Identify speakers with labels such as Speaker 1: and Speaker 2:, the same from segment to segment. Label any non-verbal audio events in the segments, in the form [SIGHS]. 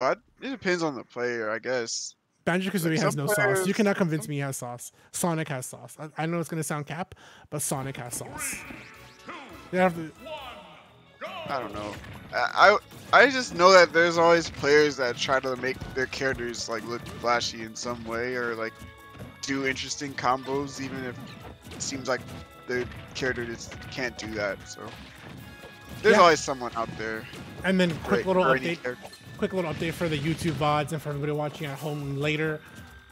Speaker 1: But it depends on the player, I guess.
Speaker 2: Banjo Kazooie
Speaker 1: Like,
Speaker 2: has
Speaker 1: some
Speaker 2: no sauce. You cannot convince me he has sauce. Sonic has sauce. I, I know it's gonna sound cap, but Sonic has sauce. You have to,
Speaker 1: I don't know. I I I just know that there's always players that try to make their characters like look flashy in some way or like do interesting combos, even if it seems like their character just can't do that. So there's
Speaker 2: Yeah.
Speaker 1: always someone out there.
Speaker 2: and then quick little
Speaker 1: for
Speaker 2: update.
Speaker 1: character.
Speaker 2: Quick little update for the YouTube VODs and for everybody watching at home later.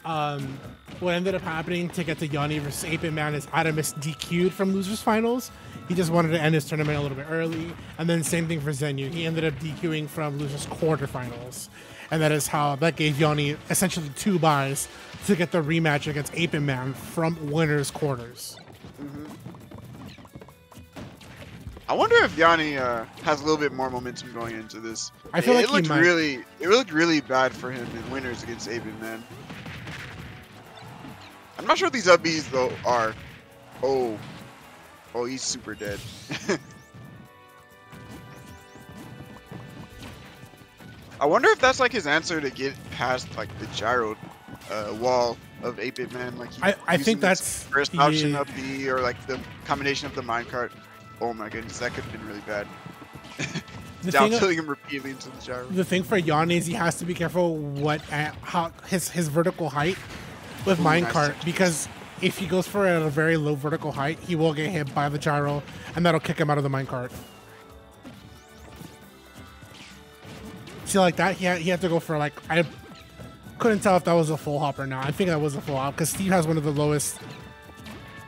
Speaker 2: Um, what ended up happening to get to Yonni versus 8 Man is Adamus DQ'd from Losers Finals. He just wanted to end his tournament a little bit early. And then same thing for Zenu. He ended up DQing from Losers Quarterfinals. And that is how that gave Yonni essentially two buys to get the rematch against 8 Man from winners quarters.
Speaker 1: I wonder if Yonni uh, has a little bit more momentum going into this.
Speaker 2: I feel
Speaker 1: it,
Speaker 2: like
Speaker 1: it looked
Speaker 2: might.
Speaker 1: really, it looked really bad for him in winners against Aben, man. I'm not sure what these up Bs though are. Oh, oh, he's super dead. [LAUGHS] I wonder if that's like his answer to get past like the gyro uh, wall of 8-bit man. Like
Speaker 2: I- I think that's-
Speaker 1: first option
Speaker 2: yeah.
Speaker 1: up B or like the combination of the minecart. Oh my goodness, that could have been really bad. [LAUGHS] Down
Speaker 2: thing-
Speaker 1: him repeatedly into the gyro.
Speaker 2: the thing for Yonni is he has to be careful what uh, how his his vertical height with
Speaker 1: Ooh, nice
Speaker 2: minecart
Speaker 1: touch.
Speaker 2: because if he goes for a very low vertical height, he will get hit by the gyro, and that'll kick him out of the minecart. See, like that, he had, he had to go for like I couldn't tell if that was a full hop or not. I think that was a full hop because Steve has one of the lowest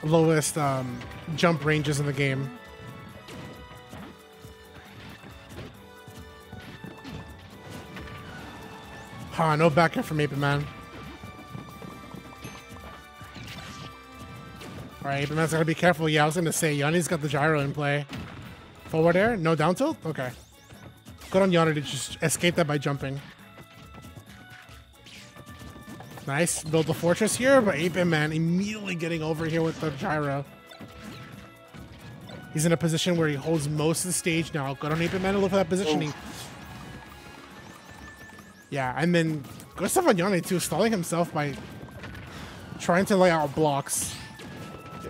Speaker 2: lowest um, jump ranges in the game. Huh, no back air from Ape Man. Alright, Ape Man's gotta be careful. Yeah, I was gonna say, Yonni's got the gyro in play. Forward air? No down tilt? Okay. Good on Yonni to just escape that by jumping. Nice. Build the fortress here, but Ape Man immediately getting over here with the gyro. He's in a position where he holds most of the stage now. Good on Ape Man to look for that positioning. Yeah, and then on Yonni too, stalling himself by trying to lay out blocks.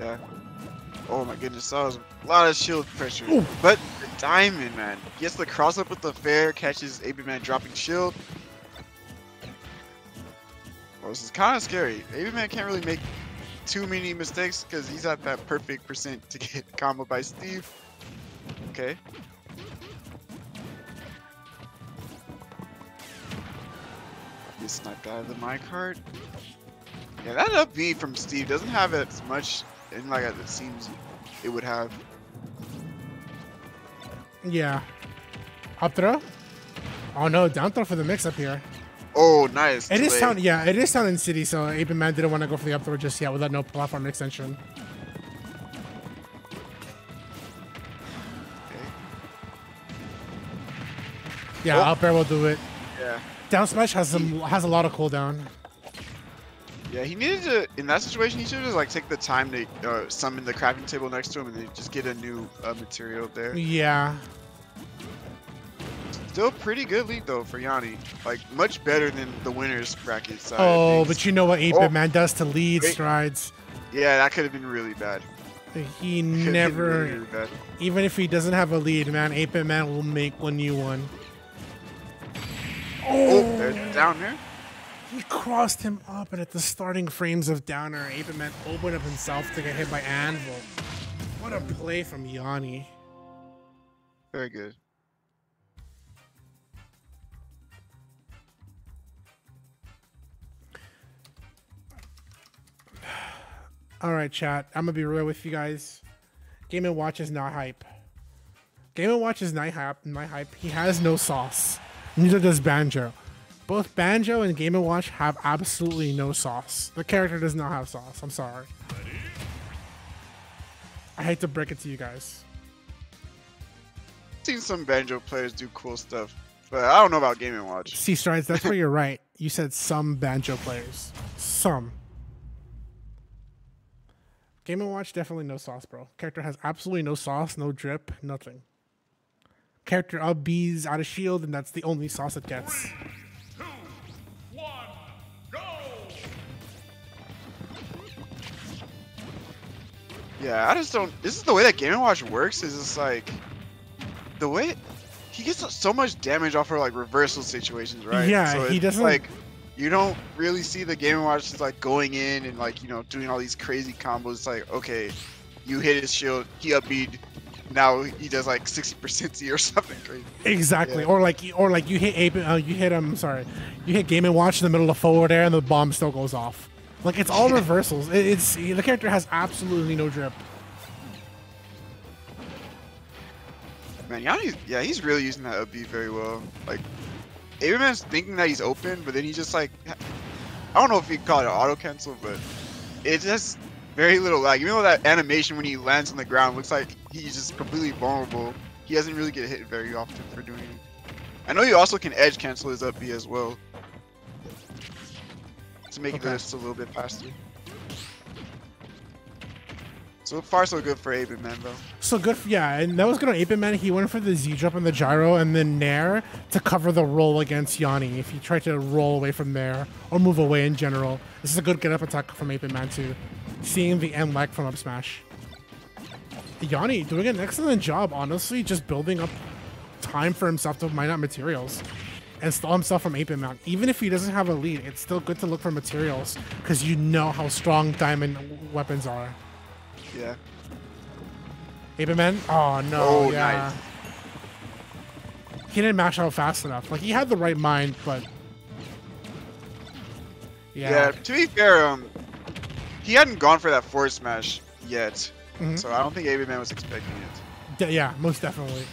Speaker 1: Yeah. Oh my goodness, that was a lot of shield pressure. But the diamond, man, gets the cross up with the fair, catches Ape Man dropping shield. Well, this is kind of scary. Ape Man can't really make too many mistakes because he's at that perfect percent to get [LAUGHS] combo by Steve. Okay. Get sniped out of the minecart. Yeah, that up B from Steve doesn't have as much in like as it seems it would have.
Speaker 2: Yeah. Up throw? Oh no, down throw for the mix up here.
Speaker 1: Oh, nice.
Speaker 2: It is sound yeah, it is sound in city, so Ape Man didn't want to go for the up throw just yet without no platform extension. Yeah,
Speaker 1: Oh.
Speaker 2: up air will do it.
Speaker 1: Yeah.
Speaker 2: Down smash has some has a lot of cooldown.
Speaker 1: Yeah, he needed to, in that situation, he should just like take the time to uh, summon the crafting table next to him and then just get a new uh, material there.
Speaker 2: Yeah.
Speaker 1: Still pretty good lead though for Yonni. Like much better than the winners bracket side.
Speaker 2: Oh, but you know what Ape
Speaker 1: Oh.
Speaker 2: Man does to lead strides.
Speaker 1: yeah, that could have been really bad.
Speaker 2: He never
Speaker 1: really, really bad.
Speaker 2: Even if he doesn't have a lead, man, Ape Man will make one new one.
Speaker 1: Oh, oh, there's down there.
Speaker 2: He crossed him up, and at the starting frames of down air, Ape Man opened up himself to get hit by Anvil. What a play from Yonni.
Speaker 1: Very good. [SIGHS]
Speaker 2: All right, chat. I'm gonna be real with you guys. Game and Watch is not hype. Game and Watch is not hype. Not hype. He has no sauce. Neither does Banjo. Both Banjo and Game Watch have absolutely no sauce. The character does not have sauce. I'm sorry. I hate to break it to you guys.
Speaker 1: Seen some banjo players do cool stuff, but I don't know about Game Watch.
Speaker 2: See, strides. That's where you're right. You said some Banjo players. Some. Game Watch definitely no sauce, bro. Character has absolutely no sauce, no drip, nothing. Character up B's out of shield, and that's the only sauce it gets.
Speaker 1: Yeah, I just don't. This is the way that Game Watch works. Is it's like the way he gets so much damage off of like reversal situations, right?
Speaker 2: Yeah,
Speaker 1: so
Speaker 2: he
Speaker 1: it's
Speaker 2: doesn't-
Speaker 1: like you don't really see the Game Watch just like going in and like you know doing all these crazy combos. It's like okay, you hit his shield, he up B. Now he does like 60% Z or something crazy.
Speaker 2: Exactly.
Speaker 1: Yeah.
Speaker 2: Or like or like you hit Ape, uh, you hit him. Sorry, you hit Game and Watch in the middle of forward air, and the bomb still goes off. Like it's all reversals. It, it's the character has absolutely no drip.
Speaker 1: Man, Yonni, yeah, he's really using that up B very well. Like, Averman's thinking that he's open, but then he just like, I don't know if you call it an auto cancel, but it's just very little lag. Even though that animation when he lands on the ground looks like he's just completely vulnerable, he doesn't really get hit very often for doing it. I know you also can edge cancel his up B as well. To make
Speaker 2: Okay.
Speaker 1: it just a little bit faster. So far, so good for Aben, man, though.
Speaker 2: So good. For, yeah, and that was good on Ape Man. He went for the Z drop and the gyro, and then Nair to cover the roll against Yonni. If he tried to roll away from there or move away in general, this is a good get up attack from Ape Man too. Seeing the end leg from up smash. Yonni doing an excellent job, honestly, just building up time for himself to mine out materials and stall himself from Ape Man. Even if he doesn't have a lead, it's still good to look for materials because you know how strong diamond weapons are.
Speaker 1: Yeah.
Speaker 2: Ape Man? Oh no,
Speaker 1: Oh,
Speaker 2: yeah. He didn't mash out fast enough. Like he had the right mind, but
Speaker 1: Yeah.
Speaker 2: yeah.
Speaker 1: to be fair, um, he hadn't gone for that forward smash yet,
Speaker 2: Mhm.
Speaker 1: so I don't think Aben was expecting it.
Speaker 2: Yeah, most definitely.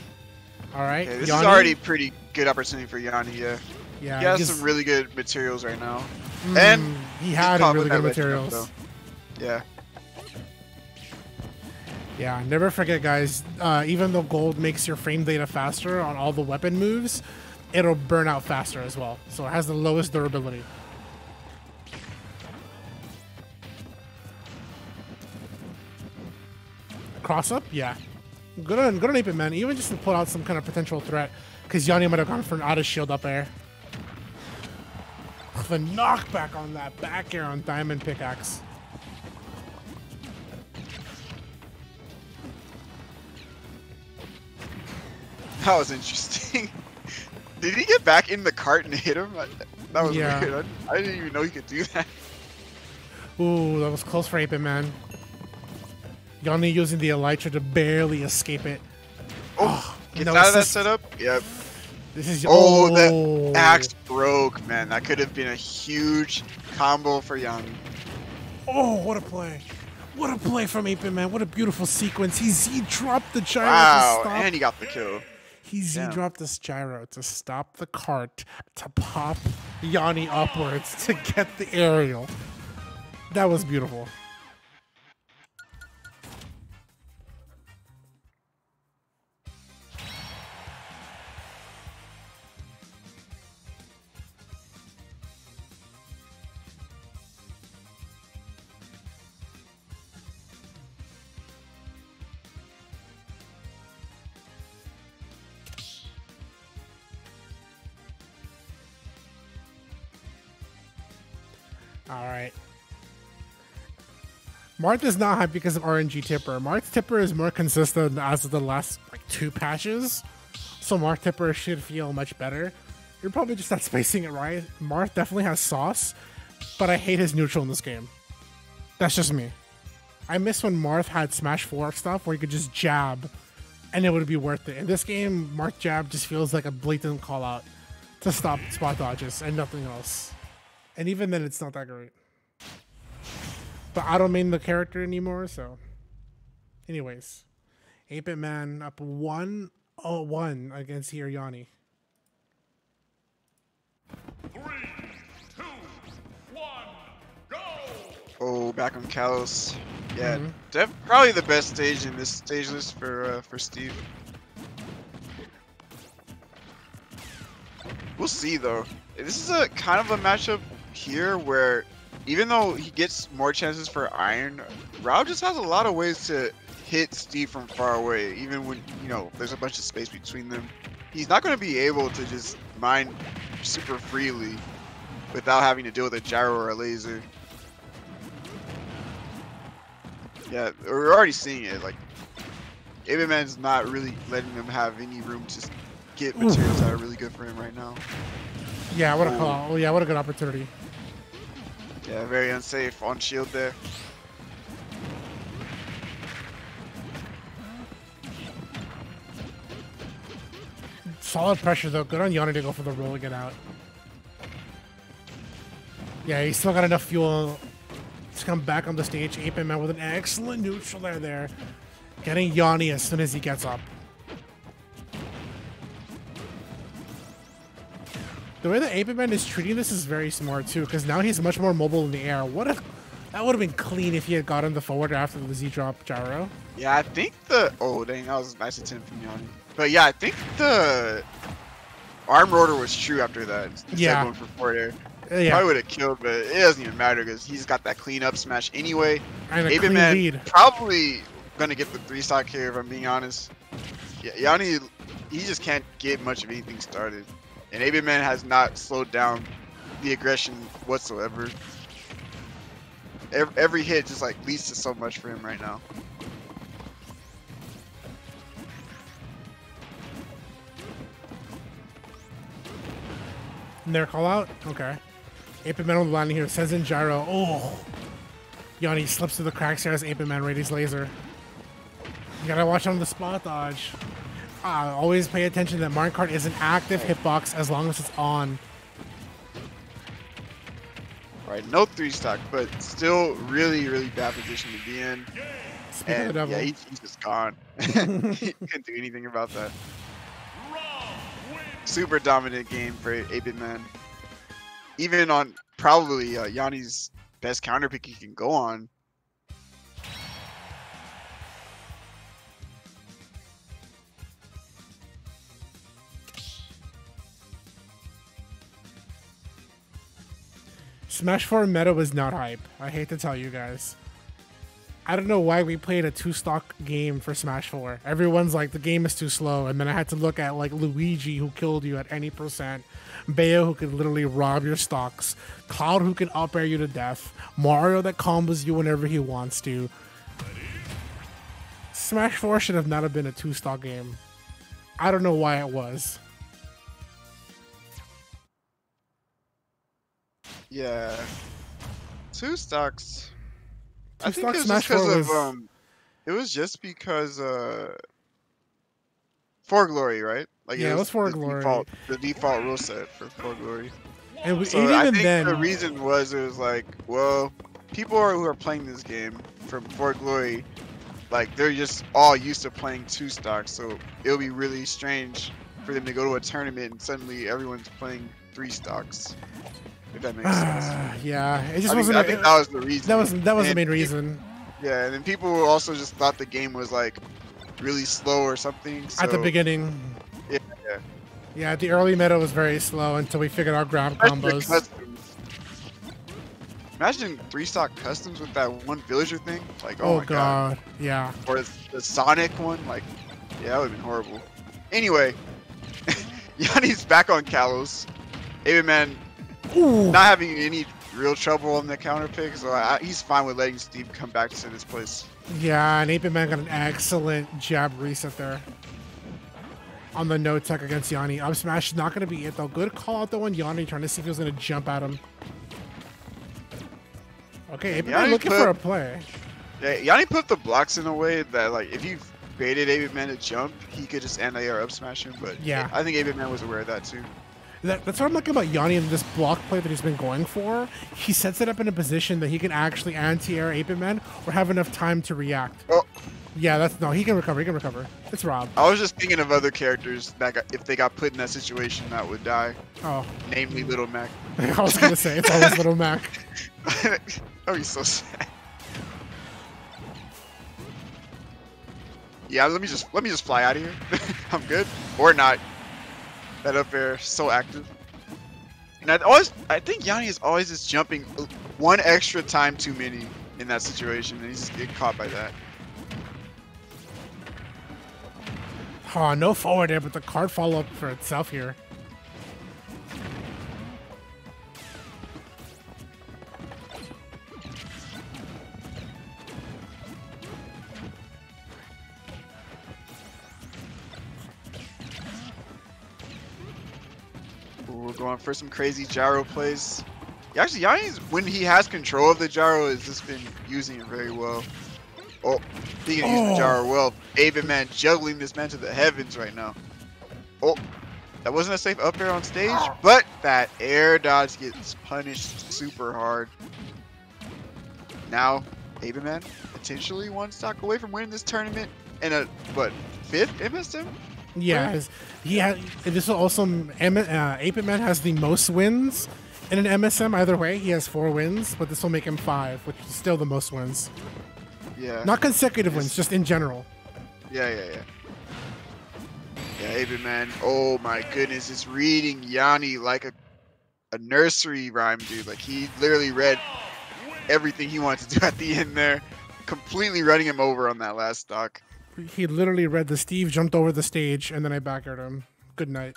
Speaker 2: All right,
Speaker 1: Okay, this
Speaker 2: Yonni?
Speaker 1: is already pretty good opportunity for Yonni. Yeah,
Speaker 2: yeah.
Speaker 1: he has
Speaker 2: just-
Speaker 1: some really good materials right now.
Speaker 2: mm,
Speaker 1: and
Speaker 2: he had really good
Speaker 1: jump,
Speaker 2: materials.
Speaker 1: though. Yeah,
Speaker 2: Yeah, never forget, guys. Uh, even though gold makes your frame data faster on all the weapon moves, it'll burn out faster as well. So it has the lowest durability. Cross up, yeah. Good on, good on Ape Man. Even just to put out some kind of potential threat, because Yonni might have gone for an out of shield up air. The knockback on that back air on Diamond Pickaxe.
Speaker 1: that was interesting. [LAUGHS] Did he get back in the cart and hit him? That was
Speaker 2: Yeah.
Speaker 1: weird. I, I didn't even know he could do that.
Speaker 2: Ooh, that was close for Ape Man. Yonni using the Elytra to barely escape it.
Speaker 1: Oh, [SIGHS] gets
Speaker 2: no
Speaker 1: out of that setup. Yep.
Speaker 2: This is
Speaker 1: Oh,
Speaker 2: oh,
Speaker 1: that axe broke, man. That could have been a huge combo for Yonni.
Speaker 2: Oh, what a play! What a play from Ape Man! What a beautiful sequence. He Z dropped the gyro
Speaker 1: Wow,
Speaker 2: to stop.
Speaker 1: and he got the kill.
Speaker 2: he Z
Speaker 1: Damn.
Speaker 2: dropped this gyro to stop the cart to pop Yonni upwards to get the aerial. That was beautiful. All right. Marth is not hyped because of RNG Tipper. Marth Tipper is more consistent as of the last like two patches, so Marth Tipper should feel much better. You're probably just not [LAUGHS] spacing it right. Marth definitely has sauce, but I hate his neutral in this game. That's just me. I miss when Marth had Smash 4 stuff where you could just jab and it would be worth it. In this game, Marth jab just feels like a blatant call out to stop spot dodges and nothing else. And even then, it's not that great. But I don't main the character anymore, so. Anyways, 8 Bit Man up 1 oh, 1 against here Yonni.
Speaker 3: Three, two, one, go!
Speaker 1: Oh, back on Kalos. Yeah,
Speaker 2: Mm-hmm.
Speaker 1: def- probably the best stage in this stage list for uh, for Steve. We'll see though. This is a kind of a matchup here where even though he gets more chances for iron, Rob just has a lot of ways to hit Steve from far away, even when you know there's a bunch of space between them. He's not going to be able to just mine super freely. without having to deal with a gyro or a laser. Yeah, we're already seeing it. Like, Ape Man's not really letting him have any room to get materials that are really good for him right now.
Speaker 2: Yeah, what a um, call. Oh, yeah, what a good opportunity.
Speaker 1: Yeah, very unsafe on shield there.
Speaker 2: Solid pressure though. Good on Yonni to go for the roll and get out. Yeah, he's still got enough fuel to come back on the stage. Ape Man with an excellent neutral there there. Getting Yonni as soon as he gets up. The way that Ape Man is treating this is very smart too, because now he's much more mobile in the air. What if that would have been clean if he had gotten the forward after the Z drop gyro?
Speaker 1: Yeah, I think the oh dang, that was a nice attempt from Yonni. But yeah, I think the arm rotor was true after that. Instead
Speaker 2: Yeah.
Speaker 1: going for forward air.
Speaker 2: Uh, Yeah,
Speaker 1: Probably would have killed, but it doesn't even matter because he's got that clean up smash anyway.
Speaker 2: and
Speaker 1: Ape Man
Speaker 2: lead.
Speaker 1: probably gonna get the three stock here if I'm being honest. Yeah, Yonni, he just can't get much of anything started, and Ape Man has not slowed down the aggression whatsoever. Every, every hit just like leads to so much for him right now.
Speaker 2: Their call out? Okay. Ape Man on the landing here. Sends in gyro. Oh. Yonni slips through the cracks here as Ape Man readies laser. You gotta watch on the spot dodge. Uh, always pay attention that Mario Kart is an active hitbox as long as it's on.
Speaker 1: Right, no three stock, but still really, really bad position to be in.
Speaker 2: Speak of the
Speaker 1: And
Speaker 2: devil.
Speaker 1: yeah, he's, he's just gone. [LAUGHS] [LAUGHS] he couldn't do anything about that. Super dominant game for 8-Bit Man. Even on probably uh, Yonni's best counter pick he can go on.
Speaker 2: Smash 4 meta was not hype. I hate to tell you guys. I don't know why we played a two stock game for Smash 4. Everyone's like, the game is too slow. And then I had to look at like Luigi, who killed you at any percent, Bayo, who could literally rob your stocks, Cloud, who can up air you to death, Mario, that combos you whenever he wants to. Smash 4 should have not have been a two stock game. I don't know why it was.
Speaker 1: Yeah. Two stocks. I
Speaker 2: Two
Speaker 1: think it was
Speaker 2: Smash
Speaker 1: because
Speaker 2: 4
Speaker 1: of um it was just because uh For Glory, right? Like
Speaker 2: Yeah, it was For
Speaker 1: the
Speaker 2: Glory.
Speaker 1: Default, the default rule set for For Glory.
Speaker 2: And, we,
Speaker 1: So
Speaker 2: and
Speaker 1: I
Speaker 2: even
Speaker 1: think
Speaker 2: then,
Speaker 1: the reason was it was like, well, people are, who are playing this game from For Glory, like they're just all used to playing two stocks, so it'll be really strange for them to go to a tournament and suddenly everyone's playing three stocks. If that makes ah, sense.
Speaker 2: yeah, it just
Speaker 1: I,
Speaker 2: wasn't.
Speaker 1: I
Speaker 2: a-
Speaker 1: think that was the reason.
Speaker 2: that was that was the
Speaker 1: And
Speaker 2: main
Speaker 1: it-
Speaker 2: reason.
Speaker 1: Yeah, and then people also just thought the game was like really slow or something.
Speaker 2: at the beginning.
Speaker 1: Yeah, yeah.
Speaker 2: Yeah, the early meta was very slow until we figured out
Speaker 1: ground
Speaker 2: combos.
Speaker 1: customs. Imagine three stock customs with that one villager thing. Like, oh,
Speaker 2: Oh,
Speaker 1: my god.
Speaker 2: god. yeah.
Speaker 1: or the Sonic one, like, yeah, that would have been horrible. Anyway, [LAUGHS] Yonni's back on Kalos. Ape Man
Speaker 2: Ooh.
Speaker 1: not having any real trouble on the counter pick, so I, he's fine with letting Steve come back to his place.
Speaker 2: Yeah, and Ape Man got an excellent jab reset there. On the no tech against Yonni. Up smash is not going to be it though. Good call out though on Yonni trying to see if he was going to jump at him. Okay, Ape Man looking
Speaker 1: put-
Speaker 2: for a play.
Speaker 1: Yeah, Yonni put the blocks in a way that, like, if you baited Ape Man to jump, he could just anti-air up smash him. But
Speaker 2: Yeah.
Speaker 1: I think Ape Man was aware of that too.
Speaker 2: That, that's what I'm liking about Yonni and this block play that he's been going for. He sets it up in a position that he can actually anti-air Ape Man or have enough time to react.
Speaker 1: Oh,
Speaker 2: Yeah, that's no. He can recover. He can recover. It's Rob.
Speaker 1: I was just thinking of other characters that got, if they got put in that situation that would die,
Speaker 2: Oh,
Speaker 1: namely Little Mac. [LAUGHS]
Speaker 2: I was gonna say it's always Little Mac.
Speaker 1: that would be so sad. Yeah, let me just let me just fly out of here. [LAUGHS] I'm good, or not. That up air so active, and I always I think Yonni is always just jumping one extra time too many in that situation, and he's just getting caught by that.
Speaker 2: Oh, no forward there, but the card follow up for itself here.
Speaker 1: For some crazy gyro plays. Yeah, actually, Yonni's, when he has control of the gyro, has just been using it very well. Oh, he can use the
Speaker 2: Oh.
Speaker 1: gyro well. Aben man juggling this man to the heavens right now. Oh, that wasn't a safe up air on stage, [GASPS] but that air dodge gets punished super hard. Now, Aben man potentially one stock away from winning this tournament and a what fifth MSM?
Speaker 2: Yeah, his- he had. This will also M, uh, Ape Man has the most wins in an MSM. Either way, he has four wins, but this will make him five, which is still the most wins.
Speaker 1: Yeah.
Speaker 2: Not consecutive wins, just in general.
Speaker 1: Yeah, yeah, yeah. Yeah, Aben man. Oh my goodness, it's reading Yonni like a a nursery rhyme, dude. Like he literally read everything he wanted to do at the end there, completely running him over on that last stock.
Speaker 2: He literally read the Steve jumped over the stage, and then I back him. Good night.